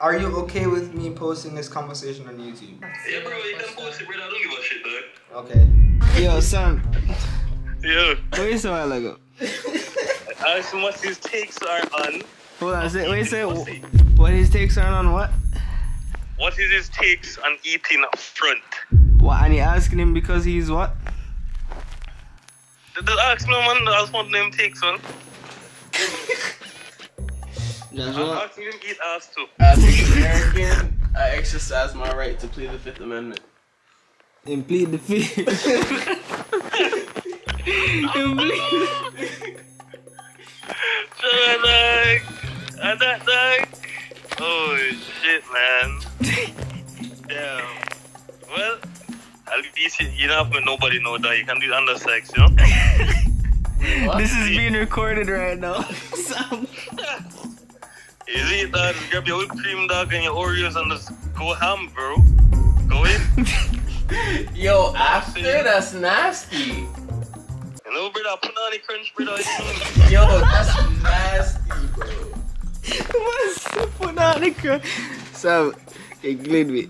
Are you okay with me posting this conversation on YouTube? Yeah, bro, you can post it, bro. I don't give a shit, dog. Okay. Yo, Sam. Yeah. What you say a while ago? Ask him what his takes are on. Hold on. Say, what you say? What his takes are on what? What is his takes on eating up front? What? And you asking him because he's what? Just ask me, man. I just want them takes on. That's I'm what. asking him eat ass too. As an American, I exercise my right to plead the Fifth Amendment. And plead the fifth. and plead. So, like, and that, like, oh shit, man. Damn. Well, at least you, you don't have to nobody know that you can do it under sex, you know? What? This is being recorded right now. Sam. Is it that grab your whipped cream dog and your Oreos and just go ham, bro? Go in. Yo, after that's nasty. You know, brother, put on the crunch, brother. Yo, that's nasty, bro. What's put on the crowd? Sam, include me.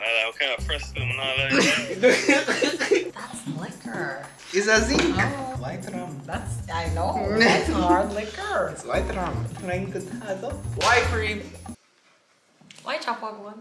I, I'm kind of frustrated and all that. That's liquor. It's a Z. Oh. White rum. That's I know. That's hard liquor. It's white rum. White cream. Why chop up one?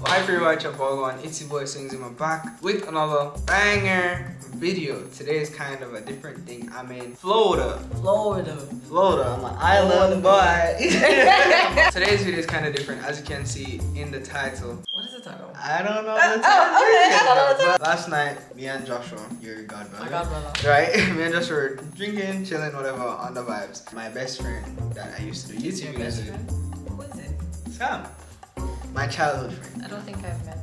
White free white chop all one. It's your boy Singh Zima back with another banger video. Today is kind of a different thing. I'm in Florida. Florida. Florida. I'm an island boy. Today's video is kind of different, as you can see in the title. What is the title? I don't know Uh, the oh, okay, I don't know the But Last night, me and Joshua, your godbrother. My god brother. Right? me and Joshua were drinking, chilling, whatever, on the vibes. My best friend that I used to do YouTube Your best videos friend? with, Who is it? Sam. My childhood friend. I don't think I've met.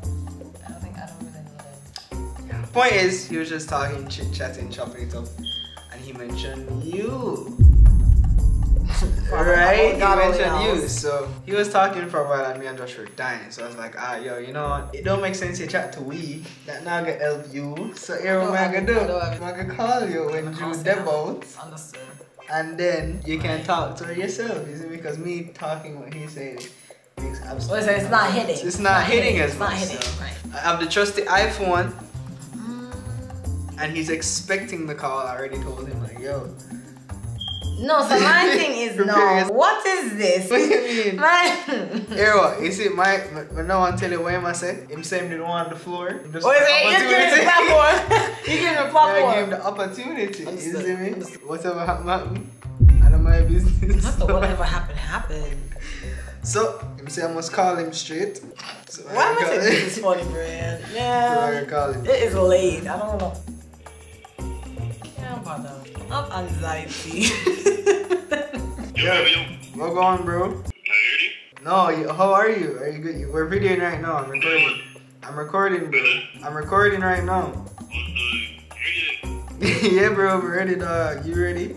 I don't think I don't really know them. Point is, he was just talking, chit chatting, chopping it up, and he mentioned you. Right? He mentioned you. So he was talking for a while, and me and Josh were dying. So I was like, ah, yo, you know? It don't make sense to chat to we. That now gonna help you. So here what I gonna do. I'm gonna call you when you Sam. deb out, Understood. and then you can talk to yourself. You see, because me talking what he's saying makes Well, absolutely. it's, it's not hitting. It's not hitting as It's not much, hitting. so. Right. I have the trusty iPhone. Mm. And he's expecting the call. I already told him, like, yo. No, so my thing is no. What is this? What do you mean? Man. Here what? You see, my, when no one tell you what him I say, him say him didn't want the floor. Just Oh, is the it? You give him the platform. You give him the Yeah, I give him the opportunity. You see me? Understood. Whatever happen, happen. None of my business. Not the whatever happened happened. So, him say I must call him straight. So Why am I saying this is funny, man? So I Yeah. call him. It is late. I don't know. Yeah, I'm bother. I'm anxiety. Yo, yo, yo. What going, bro? Are you ready? No, how are you? Are you good? We're videoing right now. I'm recording. I'm recording, bro. I'm recording right now. What's the, you ready? yeah, bro. We're ready, dog. You ready?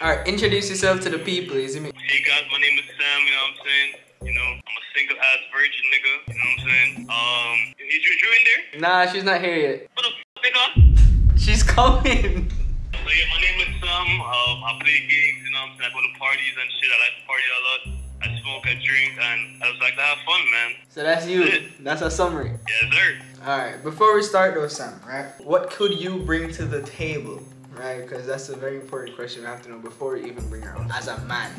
Alright, introduce yourself to the people. Is it me? Hey guys, my name is Sam, you know what I'm saying? You know, I'm a single ass virgin nigga, you know what I'm saying? Um, is in there? Nah, she's not here yet. What the fuck, nigga? She's coming. So yeah, my name is Sam, um, I play games, you know what I'm saying? I go to parties and shit, I like to party a lot. I smoke, I drink, and I just like to have fun, man. So that's you. That's a summary. Yes, sir. Alright, before we start though, Sam, right? What could you bring to the table? Right? Because that's a very important question we have to know before we even bring her on. As a man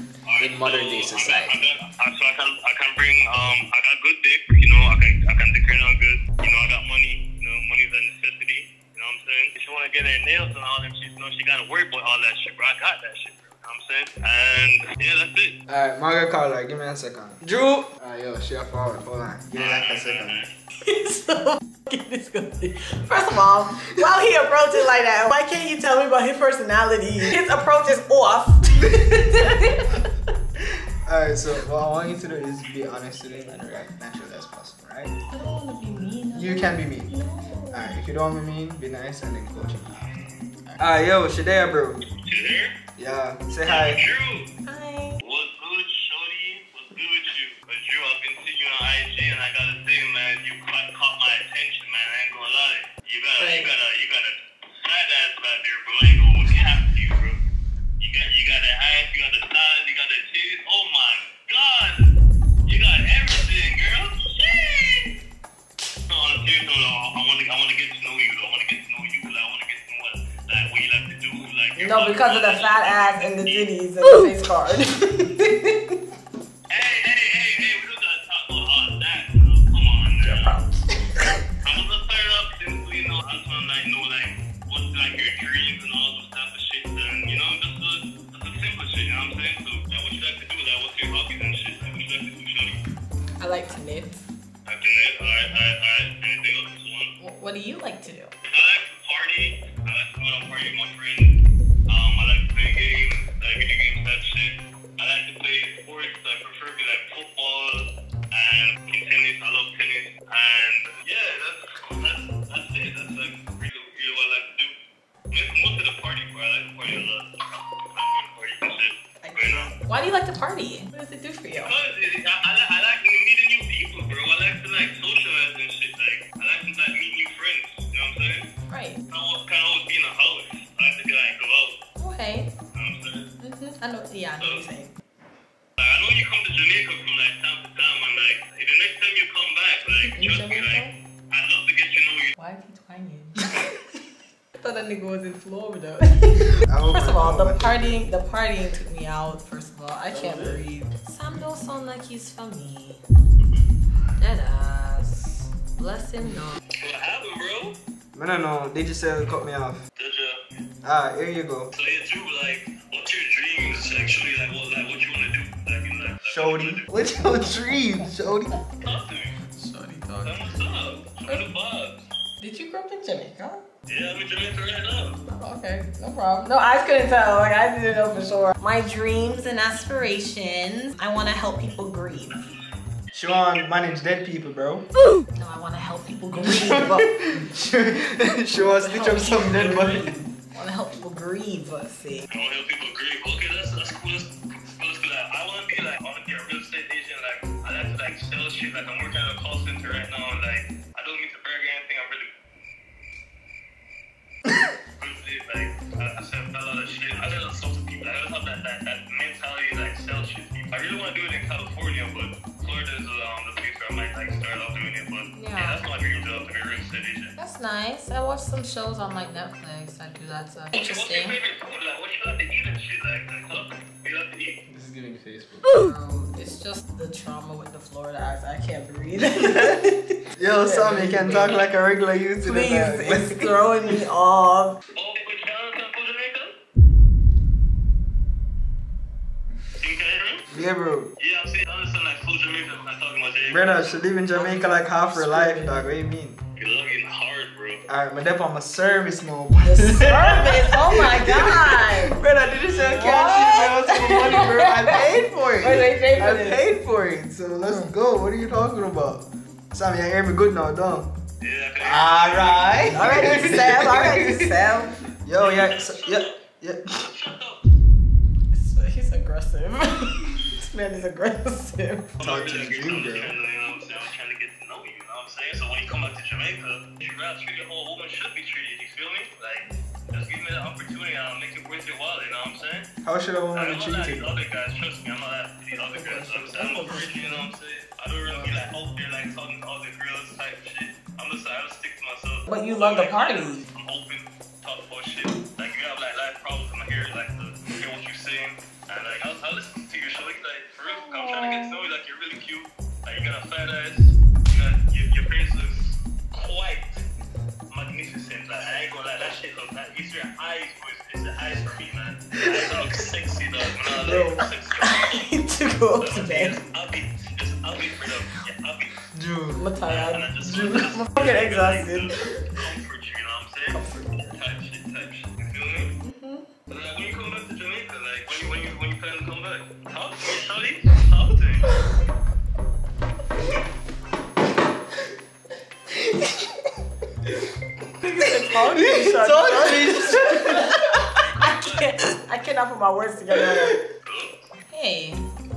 in modern day society. I, got, I, so I can, I can bring, um, I got good dick, you know, I can, I can dick her down good. You know, I got money, you know, money's a necessity, you know what I'm saying? If she want to get her nails and all them, shit, you know, she got to worry about all that shit, bro. I got that shit, bro. You know what I'm saying? And yeah, that's it. Alright, Margaret caller, give me a second. Drew! Alright, yo, she up forward. Hold on. Give me like a second. He's so fucking disgusting. First of all, why he approaching like that? Why can't you tell me about his personality? His approach is off. Alright, so what I want you to do is be honest today and react naturally as possible, right? I don't want to be mean. You can be mean. Alright, if you don't want to be mean, be nice and then coach him. Alright, yo, Shadea, bro. You there? Yeah, say hi. Drew. Hi. What's good, Shorty? What's good with you? But Drew, I've been seeing you on IG, and I gotta because of the fat ass and the titties and the face card. Hey, hey, hey, hey, we don't gotta talk about all that, you. Come on, now. I'm gonna start off simple, you know. I just wanna like know like what's like your dreams and all those type of shit. And you know, just a, just a simple shit. You know what I'm saying? So, like, what you like to do? Like, what's your hobbies and shit? Like, what you like to do, shorty? I like to knit. After that, alright, alright, alright. Anything else? One. What, what do you like to do? Why do you like to party? What does it do for you? because I, I, like- I like meeting new people, bro. I like to like socialize and shit. Like I like to like meet new friends. You know what I'm saying? Right. I don't kind of always be in the house. I like to get like go out. Okay. You know what I'm saying? hmm I know. Yeah, I know what you're saying. I know you come to Jamaica from like time to time, and like if the next time you come back, like You trust me, like I'd love to get to know you. Why is he twanging? I thought that nigga was in Florida. First of all, the partying, the partying took me out. First of all, I can't breathe. Sam don't sound like he's for me. That ass. Bless him, no. What happened, bro? I don't know. They just said cut me off. Did ya? Ah, here you go. So yeah, too. Like, what's your dreams sexually? Like, what, like, what you wanna do? Like, in like, like Shody. What's your dream, Shody? Talk to me. Shorty Tell talking. me what's up. Show the vibes. Did you grow up in Jamaica? Yeah, I'm in Jamaica right now. Okay, no problem. No, I couldn't tell. Like I didn't know for sure. My dreams and aspirations. I want to help people grieve. She want manage dead people, bro. No, I want to help people grieve. I she, she wants to stitch up some dead body. I want to help people grieve. Let's see. I want to help people grieve. Okay, that's that's cool. That's, that's cool. Like, I want to be like, I want to be a real estate agent. Like, I like to like sell shit. Like, I'm working at a call center right now. That, that, that mentality, like, sell shit. to people. I really want to do it in California, but Florida is um, the place where I might like start off doing it. But yeah, Yeah. that's my dream job to be a real estate agent. That's nice. I watch some shows on like Netflix. I do that. So What's what's your interesting. favorite food? Like, what you like to eat and shit? Like, like. What you like to eat? This is giving Facebook. Um, it's just the trauma with the Florida accent. I can't breathe. Yo, Sam, you can talk like a regular youth in the Please, it's throwing me off. Yeah, bro. Yeah, I'm saying, I understand like full Jamaica. I'm talking about Jamaica. Brother, she live in Jamaica like half her life, dog. What do you mean? You're looking hard, bro. Alright, my dep on my service now. The service. Oh my god. Brother, did you say I can't shit my house for money, bro? I paid for it. Wait, wait, pay for I this. paid for it. So let's go. What are you talking about? Sam, you hear me good now, don't? Yeah, I Alright. Alright, Sam. Alright, Sam. Yo, yeah, so, yeah, yeah. Shut. He's aggressive. this man is aggressive. Talk to the Like, Jew, I'm bro. just you know what I'm trying to get to know you, you know what I'm saying? So when you come back to Jamaica, you gotta treat your whole woman should be treated, you feel me? Like, just give me the opportunity and I'll make it worth your while, you know what I'm saying? How should a I'm woman be not like treated? these other guys, trust me, I'm not like these other guys. I'm saying I'm a virgin, you know what I'm saying? I don't really be like out there like talking to other girls type shit. I'm just like, I just stick to myself. But you love the Like, party. I'm open, I'm trying to get oh. to know you. Like you're really cute. Like you got a fat ass. You got your, your face looks quite magnificent. Like I ain't gonna lie, that shit look like it's your eyes, boys. It's the eyes for me, man. Your eyes look sexy, dog. Man, I like sexy. I need to go to bed. Just up it, just up it for them. Yeah, up it. Dude. I'm tired. And I just I'm fucking exhausted. comfort you, you know what I'm saying? Type shit, type shit. You feel me? Mm-hmm. But like, when you come back to Jamaica, like when you when you when you plan to come back, talk to me, Shawty. Put my words together. Hey,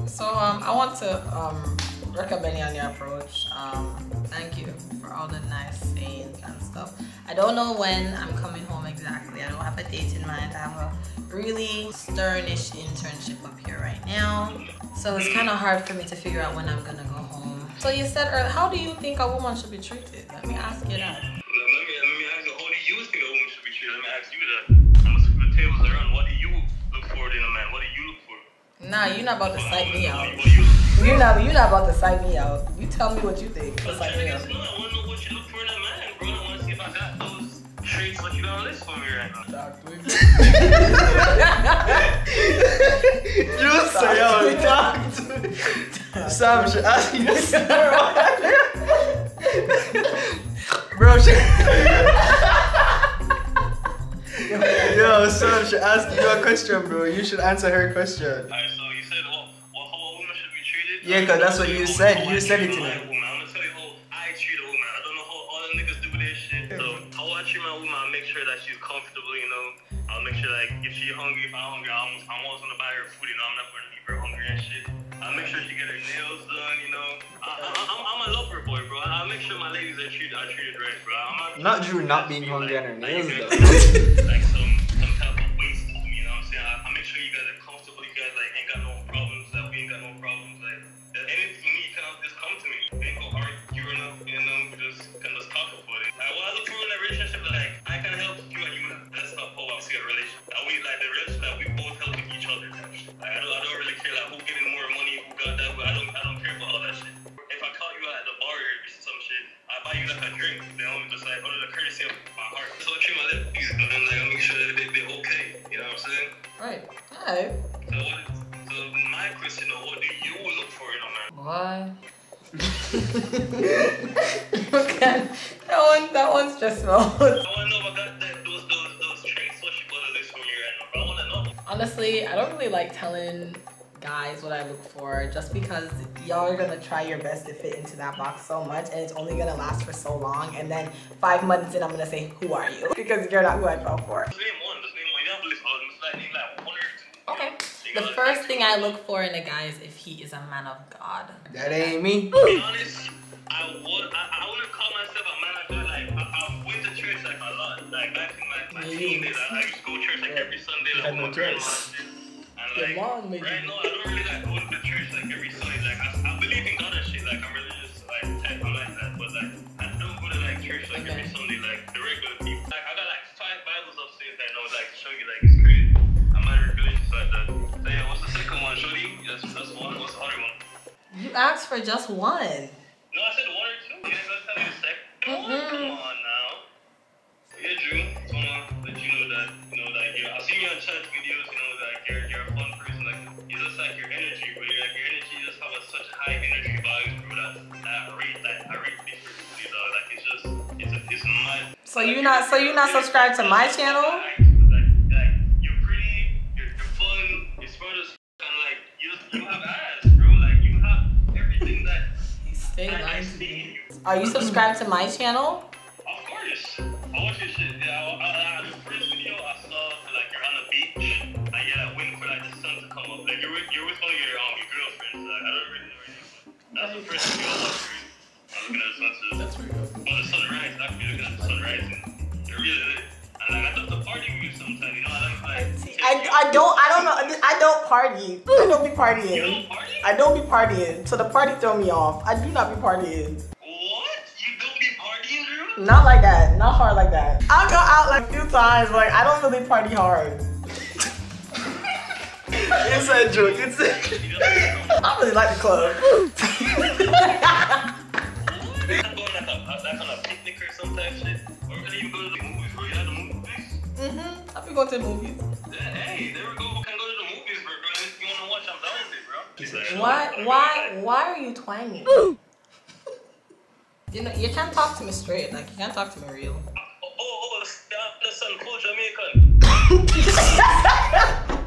so um, I want to um recommend you on your approach. Um, thank you for all the nice sayings and stuff. I don't know when I'm coming home exactly. I don't have a date in mind. I have a really sternish internship up here right now, so it's kind of hard for me to figure out when I'm gonna go home. So you said, earlier, how do you think a woman should be treated? Let me ask you that. Let me let me ask you, how do you think a woman should be treated? Let me ask you that. I'm gonna flip the tables around. What do you Nah, you're not about to psych me out. You look You're not. You're not about to psych me out. You tell me what you think. Psych trying me out. get. I want to know what you look for in a man, bro. I want to see if I got those traits what you got on list for me right now. You say, yo, talk to Sam should ask you this. Bro, she... Yo, Sam should ask you a question, bro. You should answer her question. Alright, so you said, well, well, how a woman should be treated? Yeah, cause that's what you said. You said it to me. I'm gonna tell you how I treat a woman. I don't know how all the niggas do this shit. So, how I treat my woman, I make sure that she's comfortable, you know. I'll make sure, like, if she's hungry, if I'm hungry, I'm, I'm always gonna buy her food, you know. I'm not gonna leave her hungry and shit. I'll make sure she get her nails done, you know. I, I, I'm, I'm a lover boy, bro. I'll make sure my ladies are treated, are treated right, bro. I'm Not Drew not being hungry and her nails, like, know. Honestly, I don't really like telling guys what I look for just because y'all are gonna try your best to fit into that box so much and it's only gonna last for so long and then five months in I'm gonna say, Who are you? Because you're not who I fell for. Just name one. Just name one. You don't have to list all of them. Just like name like one or two. Okay. The first thing I look for in a guy is if he is a man of God. That ain't me. To in my, my Yeah, teen you- days, I, used to go to church like every Sunday, like with no my grandma. and shit. And Your like, mom made right now, I don't really like going to church like every Sunday. Like I, I believe in God and shit. Like I'm religious, like type. I'm like that. But like I don't go to like church like every Sunday, like the regular people. Like I got like five Bibles upstairs that I know like show you like it's crazy. I'm not religious like that. So yeah, what's the second one, Shorty? That's that's one. What's the other one? You asked for just one. No, I said one or two. Yeah, that's tell me the second one. Mhm. Come on now. Yeah, Drew. Just wanna let that you're. I see you on chat videos. You know that you're you're a fun person. Like you just like your energy, but you're like your energy just have a, such high energy vibes, bro. That that I rate I rate differently, dog. Like it's just it's it's mad. So you not so you not subscribed to my channel? Like, like, like you're pretty, you're, you're fun, you're smart as and like you you have ass, bro. Like you have everything that You stay I, I to see in you. Are you subscribed to my channel? Sunrise. Actually, looking at the sunrise, and they're really lit. Like I love to party you sometimes. You know, I like like. I, I don't I don't know I don't party. I don't be You partying. don't party? I don't be partying. So the party throw me off. I do not be partying. What? You don't be partying, Drew? Not like that. Not hard like that. I'll go out like a few times, but like I don't really party hard. Inside joke. It's You don't. I really like the club. picnic type shit. Or we can even go to the movies, bro. You like the movies? mm-hmm. I'll be going to the movies. Yeah, hey, there we go. We can go to the movies, bro. bro. If you wanna watch, I'm down with it, bro. Like, Why why why are you twanging? You know, you can't talk to me straight. Like you can't talk to me real. Oh, oh, oh, the son, full Jamaican.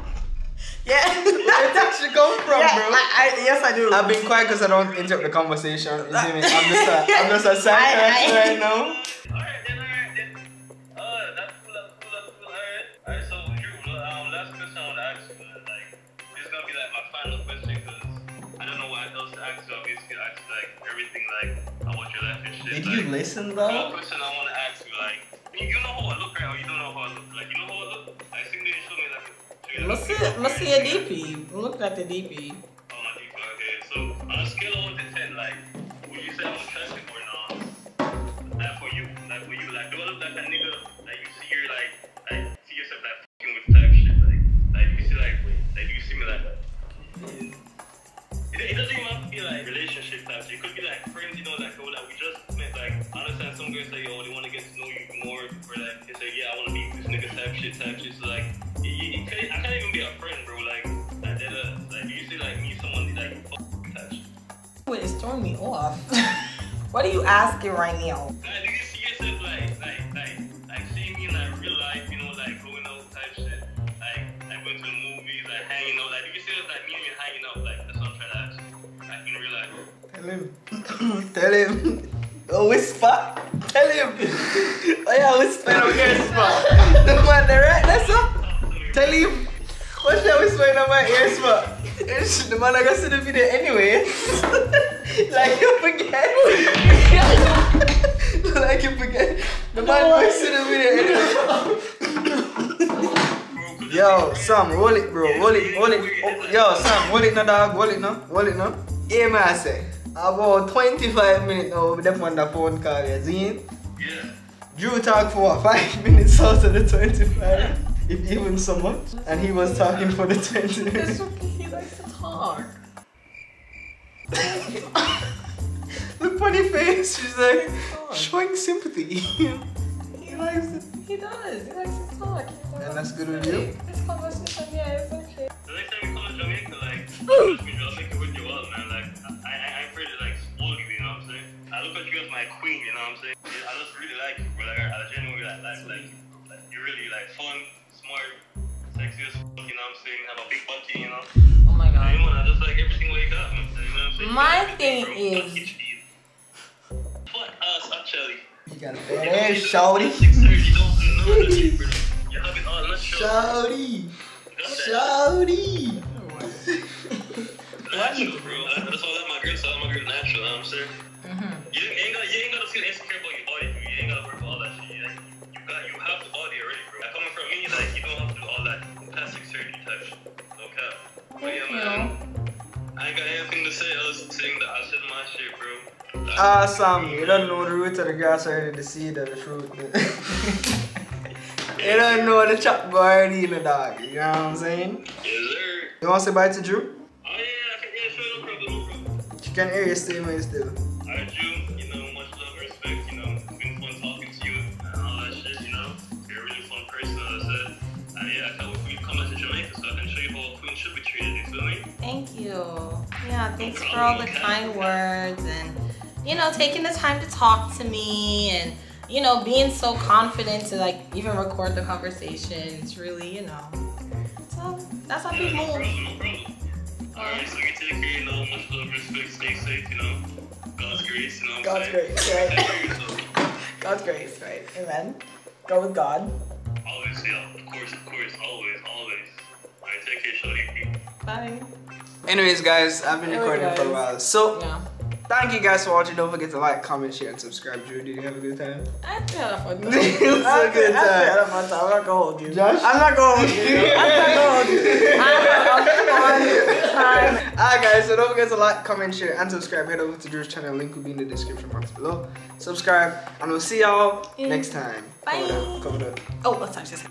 Yeah. Where that shit come from, yeah, bro? I, I, yes, I do. I've been quiet because I don't interrupt the conversation. You see me? I'm just a, I'm just a side character right now. Everything, like, about your life and shit. Did like, you listen One though? question I want to ask you, like, you, you know how I look, right? Or you don't know how I look? Like, you know how I look? I think they show me, like, Let's see, let's see a DP. I'm at the DP. be a friend, bro. Like, like, a, like you see, like, meet someone that you fuck touch. Well, it's throwing me off. what are you asking right now? Like, do you see yourself, like, like, like, like, seeing me in, like, real life, you know, like, going out type shit? Like, like, going to the movies, like, hanging out. Like, do you see yourself, like, me and you hanging out? Like, that's what I'm trying to ask. Like, in real life. Tell him. Tell him. A whisper. Tell him. oh, yeah, whisper. I don't care, whisper. the man, the right, that's all. Tell him. What should I whisper in my ears for? The man, I got to see the video anyway. like you forget. like you forget. The man will see the video anyway. Yo, Sam, roll it, bro. Roll it, roll it. Oh, yo, Sam, roll it now, dog. Roll it now. Roll it now. Yeah, man, I say. About 25 minutes now with them on the phone call, you see? Yeah. Drew talked for what, 5 minutes out of the 25? If even so much. And he was talking for the 20 minutes. he likes to talk. the funny face. She's like Talk. showing sympathy. He likes to, he does, he likes to talk. And that's good with you? This conversation, yeah, it's okay. The next time you come to Jamaica, like, I'll make it with you all, man. Like, I, I, I'm afraid to, like, spoil you, you know what I'm saying? I look at you as my queen, you know what I'm saying? I just really like you, bro. Like, I, I genuinely like, like, like, you. like, you're really, like, fun, smart, sexy as fuck, you know what I'm saying? Have a big body, you know? Oh my god. you know, just like everything what you got, man. You know what I'm saying? My You got thing bro. is- Touch it, Fuck us, actually. You got a bad ass, shawty. You don't know the shit, bro. You have it all natural. Shawty. Got that. Shawty. Natural, bro. That's all that my girl. That's all my girl natural. You know what I'm saying? Mm-hmm. You ain't, you ain't gotta, you ain't gotta feel insecure about your body, surgery type. No cap. But yeah, man. I ain't got anything to say else saying that I said my shit, bro. Like, Ah, Sam, you don't know the root of the grass already, the seed of the fruit. you don't know the chop already in the dog. You know what I'm saying? yes, sir. You want to say bye to Drew? Oh, yeah, I can, yeah, sure, no problem, no problem. She can hear you statement still. Alright, Drew, thanks for all the kind words and, you know, taking the time to talk to me and, you know, being so confident to like even record the conversation. It's really, you know. So that's how oh, Yeah, people no move. problem, no problem. Alright, so you take care, you know, much love, respect, stay safe, you know. God's grace, you know God's grace, right? care of yourself. God's grace, right? Amen. Go with God. Always, yeah, of course, of course, always, always. Alright, take care, Shorty. Bye. Anyways, guys, I've been recording for a while. So, Yeah. thank you guys for watching. Don't forget to like, comment, share, and subscribe. Drew, did you have a good time? I had a fun time. It was a good time. I had a fun time. I'm not gonna hold you. Josh? I'm not gonna hold you. I'm not gonna hold you. I had a fun time. Alright guys, so don't forget to like, comment, share, and subscribe. Head over to Drew's channel. Link will be in the description box below. Subscribe, and we'll see y'all next time. Bye. Cover that. Cover that. Oh, let's this.